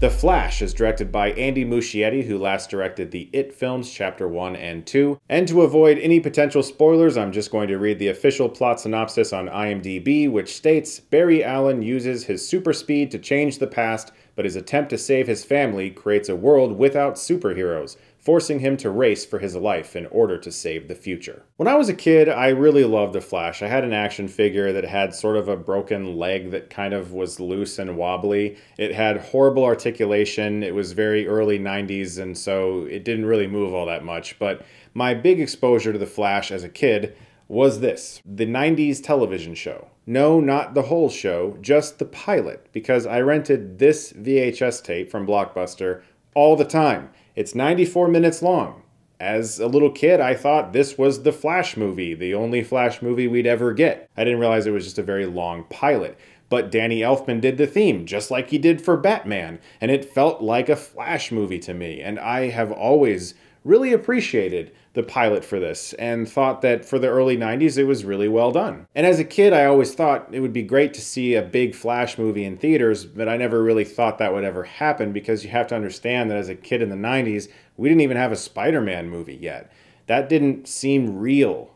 The Flash is directed by Andy Muschietti, who last directed the It films, Chapter 1 and 2. And to avoid any potential spoilers, I'm just going to read the official plot synopsis on IMDb, which states Barry Allen uses his super speed to change the past, but his attempt to save his family creates a world without superheroes forcing him to race for his life in order to save the future. When I was a kid, I really loved The Flash. I had an action figure that had sort of a broken leg that kind of was loose and wobbly. It had horrible articulation. It was very early 90s, and so it didn't really move all that much. But my big exposure to The Flash as a kid was this the 90s television show. No, not the whole show, just the pilot, because I rented this VHS tape from Blockbuster all the time. It's 94 minutes long. As a little kid, I thought this was the Flash movie, the only Flash movie we'd ever get. I didn't realize it was just a very long pilot. But Danny Elfman did the theme, just like he did for Batman, and it felt like a Flash movie to me. And I have always really appreciated the pilot for this and thought that for the early 90s it was really well done. And as a kid, I always thought it would be great to see a big Flash movie in theaters, but I never really thought that would ever happen because you have to understand that as a kid in the 90s, we didn't even have a Spider Man movie yet. That didn't seem real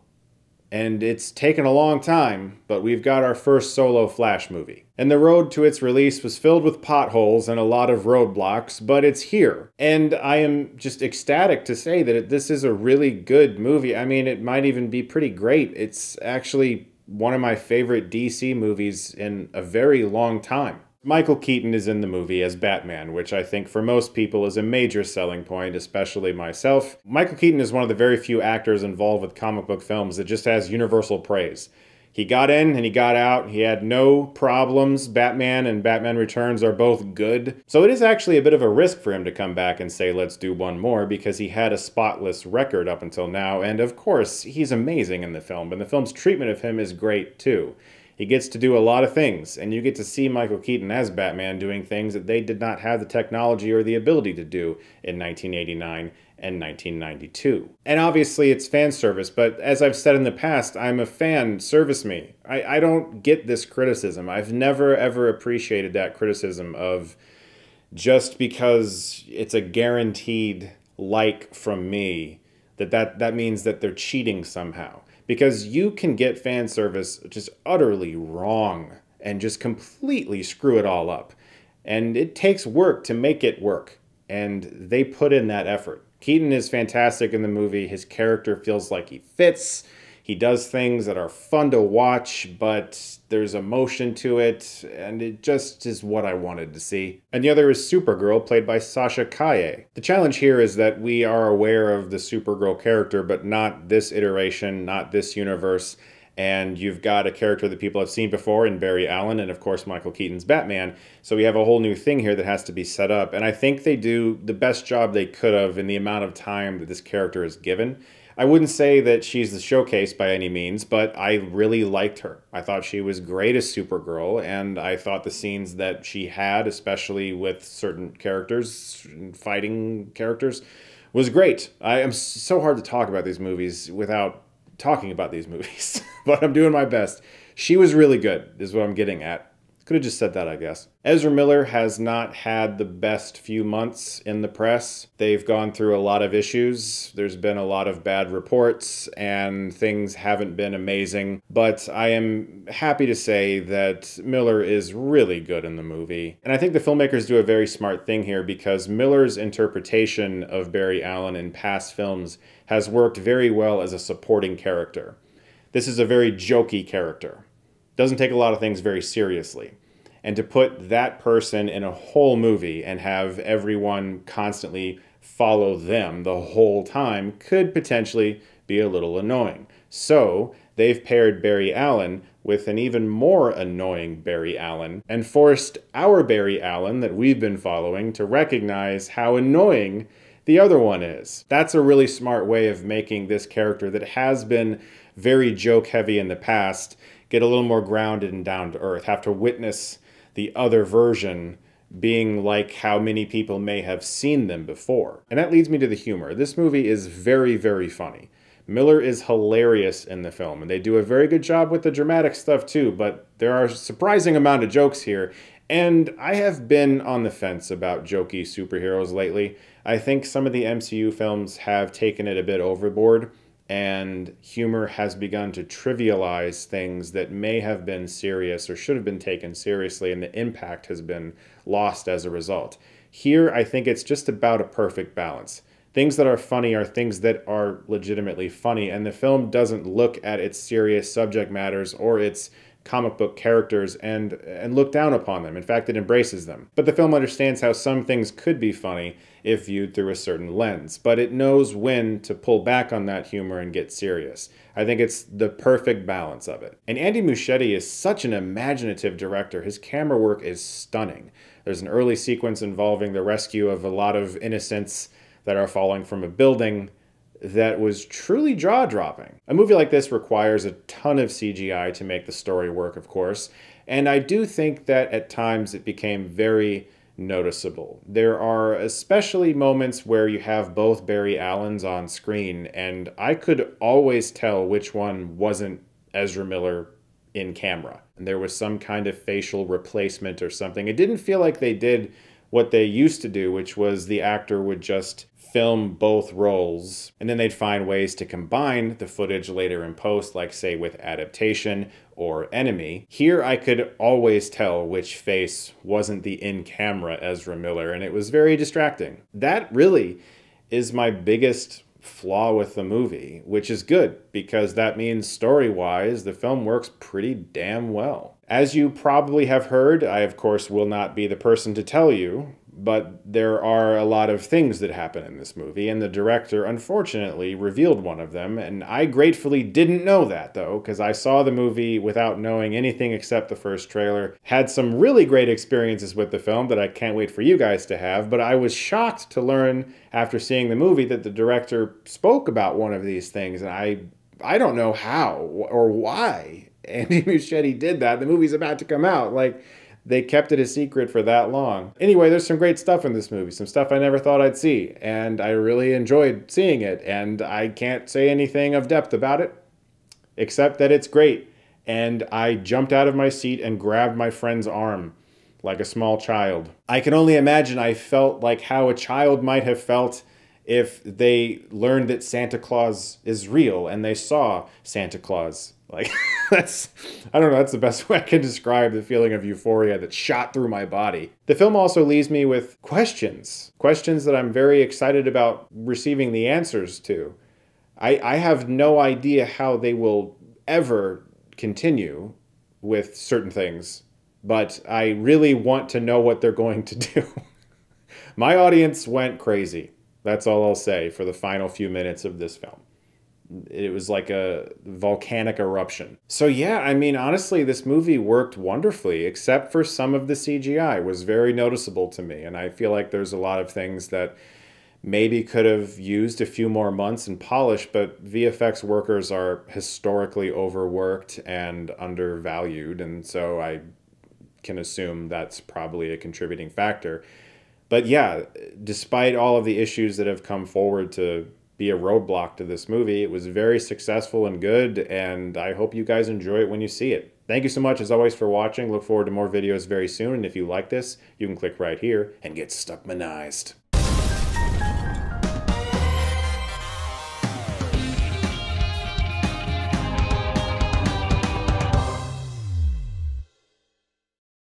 and it's taken a long time, but we've got our first solo Flash movie. And the road to its release was filled with potholes and a lot of roadblocks, but it's here. And I am just ecstatic to say that this is a really good movie. I mean, it might even be pretty great. It's actually one of my favorite DC movies in a very long time. Michael Keaton is in the movie as Batman, which I think for most people is a major selling point, especially myself. Michael Keaton is one of the very few actors involved with comic book films that just has universal praise. He got in and he got out. He had no problems. Batman and Batman Returns are both good. So it is actually a bit of a risk for him to come back and say, let's do one more, because he had a spotless record up until now. And of course, he's amazing in the film, and the film's treatment of him is great too. He gets to do a lot of things, and you get to see Michael Keaton as Batman doing things that they did not have the technology or the ability to do in 1989 and 1992. And obviously, it's fan service, but as I've said in the past, I'm a fan, service me. I, I don't get this criticism. I've never, ever appreciated that criticism of just because it's a guaranteed like from me, that, that that means that they're cheating somehow because you can get fan service just utterly wrong and just completely screw it all up. And it takes work to make it work. And they put in that effort. Keaton is fantastic in the movie. His character feels like he fits. He does things that are fun to watch, but there's emotion to it, and it just is what I wanted to see. And the other is Supergirl, played by Sasha Calle. The challenge here is that we are aware of the Supergirl character, but not this iteration, not this universe. And you've got a character that people have seen before in Barry Allen, and of course Michael Keaton's Batman. So we have a whole new thing here that has to be set up. And I think they do the best job they could have in the amount of time that this character is given. I wouldn't say that she's the showcase by any means, but I really liked her. I thought she was great as Supergirl, and I thought the scenes that she had, especially with certain characters, fighting characters, was great. I am so hard to talk about these movies without talking about these movies, but I'm doing my best. She was really good, is what I'm getting at. Could have just said that, I guess. Ezra Miller has not had the best few months in the press. They've gone through a lot of issues. There's been a lot of bad reports, and things haven't been amazing. But I am happy to say that Miller is really good in the movie. And I think the filmmakers do a very smart thing here because Miller's interpretation of Barry Allen in past films has worked very well as a supporting character. This is a very jokey character doesn't take a lot of things very seriously. And to put that person in a whole movie and have everyone constantly follow them the whole time could potentially be a little annoying. So they've paired Barry Allen with an even more annoying Barry Allen and forced our Barry Allen that we've been following to recognize how annoying the other one is. That's a really smart way of making this character that has been very joke heavy in the past get a little more grounded and down to earth, have to witness the other version being like how many people may have seen them before. And that leads me to the humor. This movie is very, very funny. Miller is hilarious in the film, and they do a very good job with the dramatic stuff too, but there are a surprising amount of jokes here, And I have been on the fence about jokey superheroes lately. I think some of the MCU films have taken it a bit overboard, and humor has begun to trivialize things that may have been serious or should have been taken seriously, and the impact has been lost as a result. Here, I think it's just about a perfect balance. Things that are funny are things that are legitimately funny and the film doesn't look at its serious subject matters or its comic book characters and and look down upon them. In fact it embraces them. But the film understands how some things could be funny if viewed through a certain lens. But it knows when to pull back on that humor and get serious. I think it's the perfect balance of it. And andy muschietti is such an imaginative director. His camera work is stunning. There's an early sequence involving the rescue of a lot of innocents that are falling from a building that was truly jaw dropping. A movie like this requires a ton of CGI to make the story work, of course, and I do think that at times it became very noticeable. There are especially moments where you have both Barry Allens on screen, and I could always tell which one wasn't Ezra Miller in camera. And there was some kind of facial replacement or something. It didn't feel like they did what they used to do, which was the actor would just film both roles and then they'd find ways to combine the footage later in post, like, say, with adaptation or enemy. Here, I could always tell which face wasn't the in camera Ezra Miller, and it was very distracting. That really is my biggest flaw with the movie, which is good because that means story wise, the film works pretty damn well. As you probably have heard, I of course will not be the person to tell you, but there are a lot of things that happen in this movie, and the director unfortunately revealed one of them. And I gratefully didn't know that though, because I saw the movie without knowing anything except the first trailer. Had some really great experiences with the film that I can't wait for you guys to have, but I was shocked to learn after seeing the movie that the director spoke about one of these things, and I I don't know how or why Andy Muschietti did that. The movie's about to come out. Like, they kept it a secret for that long. Anyway, there's some great stuff in this movie, some stuff I never thought I'd see, and I really enjoyed seeing it, and I can't say anything of depth about it, except that it's great. And I jumped out of my seat and grabbed my friend's arm like a small child. I can only imagine I felt like how a child might have felt if they learned that Santa Claus is real and they saw Santa Claus like that's I don't know, that's the best way I can describe the feeling of euphoria that shot through my body. The film also leaves me with questions. Questions that I'm very excited about receiving the answers to. I, I have no idea how they will ever continue with certain things, but I really want to know what they're going to do. my audience went crazy. That's all I'll say for the final few minutes of this film it was like a volcanic eruption. So yeah, I mean honestly this movie worked wonderfully except for some of the CGI it was very noticeable to me and I feel like there's a lot of things that maybe could have used a few more months and polish but VFX workers are historically overworked and undervalued and so I can assume that's probably a contributing factor. But yeah, despite all of the issues that have come forward to be a roadblock to this movie. It was very successful and good, and I hope you guys enjoy it when you see it. Thank you so much, as always, for watching. Look forward to more videos very soon, and if you like this, you can click right here and get Stuckmanized.